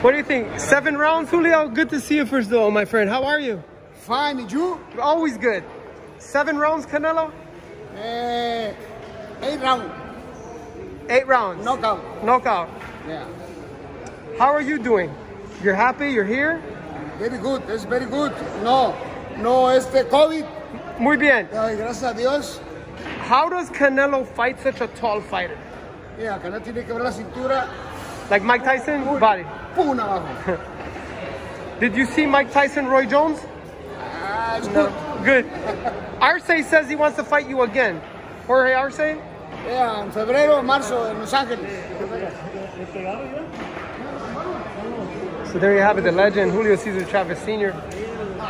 What do you think? Seven rounds, Julio? Good to see you first of all, my friend. How are you? Fine, and you? Always good. Seven rounds, Canelo? Uh, eight rounds. Eight rounds. Knockout. Knockout. Yeah. How are you doing? You're happy? You're here? Very good. It's very good. No, no, este COVID. Muy bien. Ay, gracias a Dios. How does Canelo fight such a tall fighter? Yeah, Canelo tiene que ver la cintura. Like Mike Tyson? Body. Abajo. Did you see Mike Tyson, Roy Jones? Ah, it's good. Arce says he wants to fight you again. Jorge Arce? Yeah, en febrero, marzo, en Los Ángeles. So there you have it, the legend Julio Cesar Chavez Sr.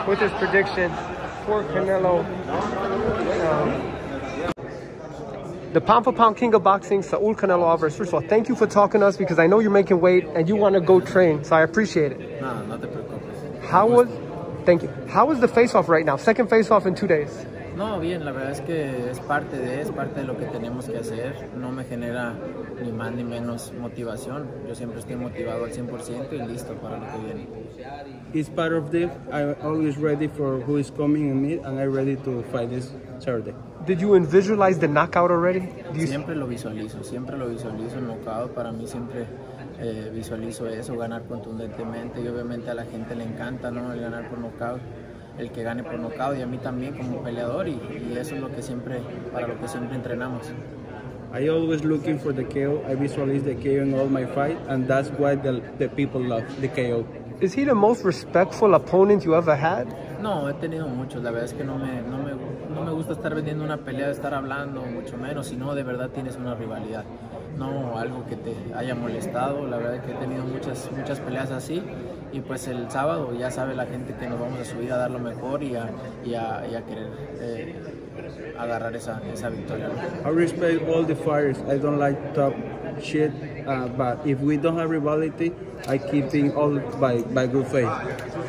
with his prediction for Canelo. Um, the pound for pound king of boxing, Saul Canelo Alvarez. First of all, thank you for talking to us because I know you're making weight and you want to go train, so I appreciate it. No, no te preocupes. How was, thank you. How was the face off right now? Second face off in two days. No, bien, la verdad es que es parte de, es parte de lo que tenemos que hacer. No me genera ni más ni menos motivación. Yo siempre estoy motivado al 100% y listo para lo que viene. It's part of this. I'm always ready for who is coming and me, and I'm ready to fight this Saturday. Did you visualize the knockout already? Siempre lo visualizo, siempre lo visualizo el knockout. Para mí siempre eh, visualizo eso, ganar contundentemente y obviamente a la gente le encanta ¿no? el ganar por knockout, el que gane por knockout y a mí también como peleador y, y eso es lo que siempre, para lo que siempre entrenamos. I always looking for the KO. I visualize the KO in all my fight, and that's why the, the people love the KO. Is he the most respectful opponent you ever had? No, he tenido muchos, la verdad es que no me, no me, no me gusta estar vendiendo una pelea, estar hablando, mucho menos, sino de verdad tienes una rivalidad, no algo que te haya molestado, la verdad es que he tenido muchas, muchas peleas así y pues el sábado ya sabe la gente que nos vamos a subir a dar lo mejor y a, y a, y a querer eh, agarrar esa, esa victoria. I respect all the fighters. I don't like top shit, uh, but if we don't have rivalry, I keep in all by, by good faith.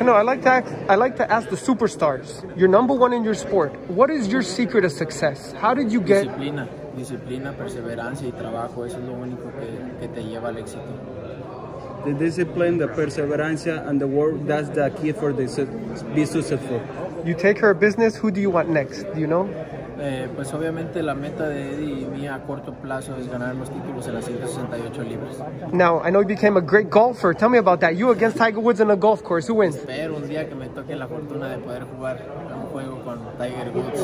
No, I like to ask, I like to ask the superstars. You're number one in your sport. What is your secret of success? How did you get? Disciplina, disciplina, perseverancia y trabajo, eso es lo único que, que te lleva al éxito. The discipline, the perseverance, and the work, that's the key for the su- be successful. You take her business. Who do you want next? Do you know? Eh, pues obviamente la meta de Eddie y mía a corto plazo es ganar los títulos en las 168 libras. Now I know you became a great golfer. Tell me about that. You against Tiger Woods on a golf course. Who wins? Pero un día que me toque la fortuna de poder jugar un juego con Tiger Woods,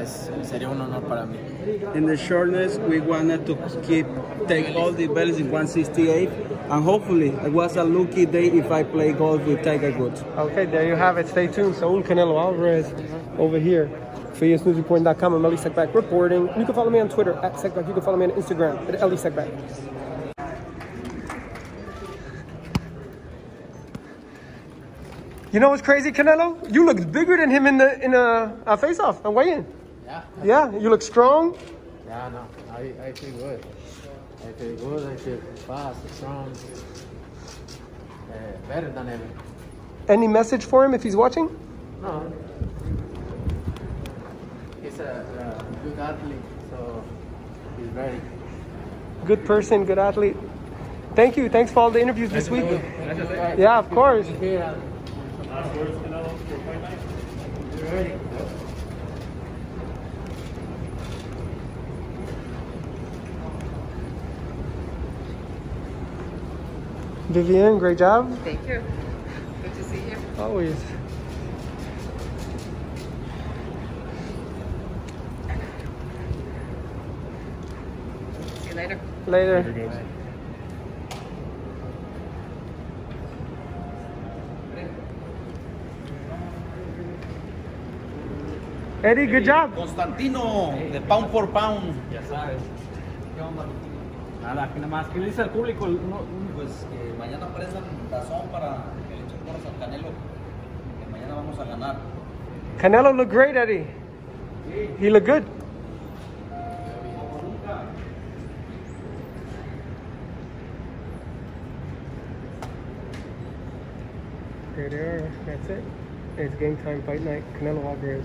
es, sería un honor para mí. In the shortness, we wanted to keep take all the belts in 168, and hopefully, it was a lucky day if I play golf with Tiger Woods. Okay, there you have it. Stay tuned. Saul Canelo Alvarez over here. For ESNewsReport.com, I'm Elie Seckbach reporting. You can follow me on Twitter at Seckbach. You can follow me on Instagram at Elie Seckbach. You know what's crazy, Canelo? You look bigger than him in the in a, a face-off and weigh-in. Yeah, Yeah, you look strong. yeah, no, I, I feel good. I feel good, I feel fast, strong, uh, better than ever. Any message for him if he's watching? No, a, a good athlete, so he's very Good person, good athlete. Thank you. Thanks for all the interviews this week. Yeah, of course. Yeah. Vivian, great job. Thank you. Good to see you. Always. See you later. Later. Eddie, good job. Constantino, de Pound for Pound. Ya sabes. ¿Qué onda? Nada, que nada más. ¿Qué le dice al público? No, Pues que mañana prendan razón para que le echen porras al Canelo. Que mañana vamos a ganar. Canelo looked great, Eddie. He looked good. There they are. That's it. It's game time fight night. Canelo Alvarez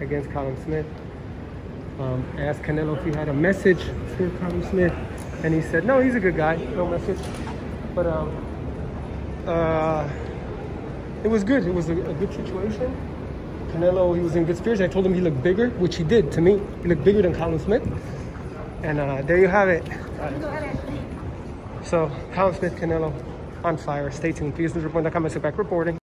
against Callum Smith. Um, I asked Canelo if he had a message for Callum Smith, and he said, no, he's a good guy. No message. But um, uh, it was good. It was a, a good situation. Canelo, he was in good spirits. I told him he looked bigger, which he did to me. He looked bigger than Callum Smith. And uh, there you have it. So, Callum Smith, Canelo, on fire. Stay tuned. ESNewsReport.com. I sit back reporting.